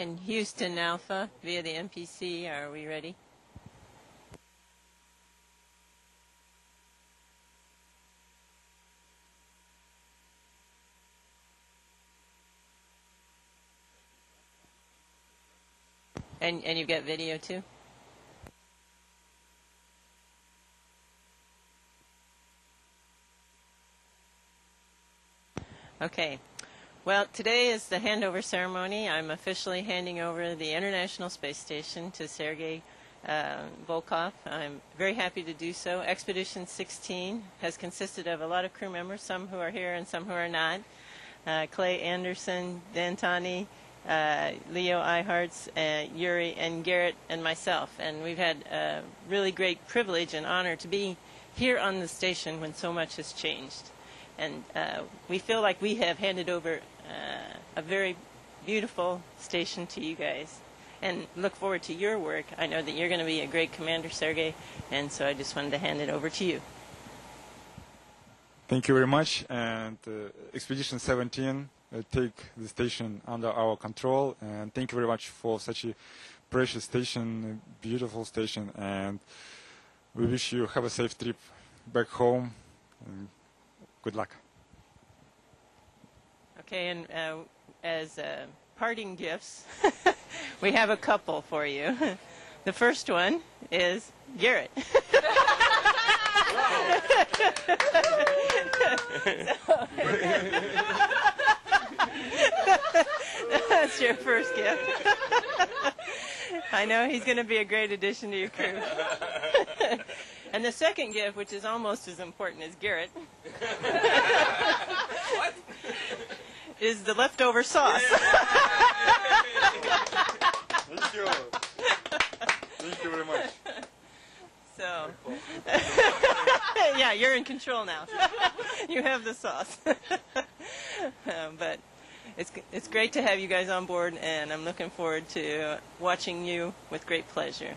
And Houston Alpha via the MPC, are we ready? And and you get video too? Okay. Well, today is the handover ceremony. I'm officially handing over the International Space Station to Sergei uh, Volkov. I'm very happy to do so. Expedition 16 has consisted of a lot of crew members, some who are here and some who are not. Uh, Clay Anderson, Dan Tani, uh, Leo Eyharts, uh, Yuri, and Garrett, and myself. And we've had a really great privilege and honor to be here on the station when so much has changed. And uh, we feel like we have handed over uh, a very beautiful station to you guys. And look forward to your work. I know that you're going to be a great commander, Sergey, and so I just wanted to hand it over to you. Thank you very much. And uh, Expedition 17 uh, take the station under our control. And thank you very much for such a precious station, beautiful station. And we wish you have a safe trip back home. Good luck. Okay, and uh, as uh, parting gifts, we have a couple for you. The first one is Garrett. That's your first gift. I know he's going to be a great addition to your crew. And the second gift, which is almost as important as Garrett, is the leftover sauce. Thank you. Thank you very much. So, yeah, you're in control now. you have the sauce. Um, but it's it's great to have you guys on board, and I'm looking forward to watching you with great pleasure.